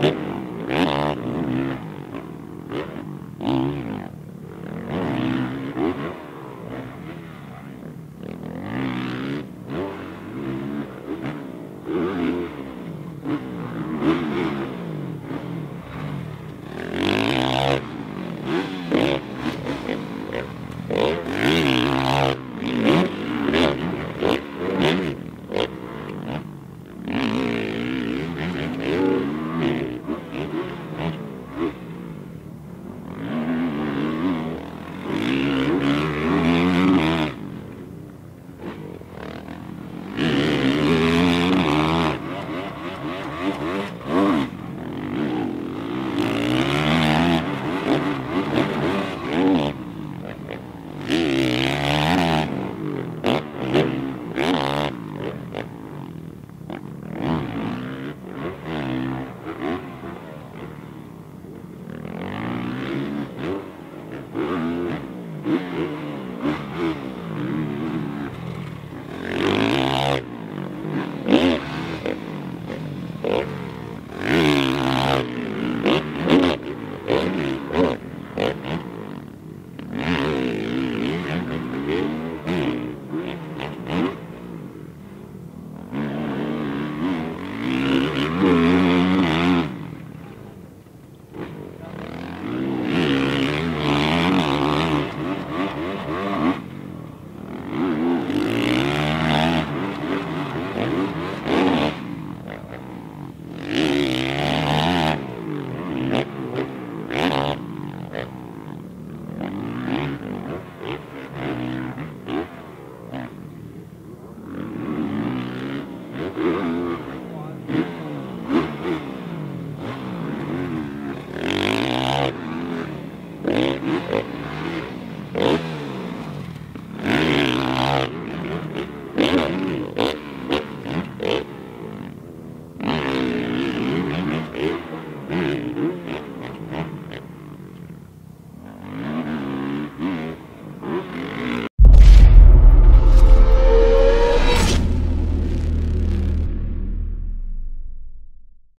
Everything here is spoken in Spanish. ¡Oh! Mm-hmm.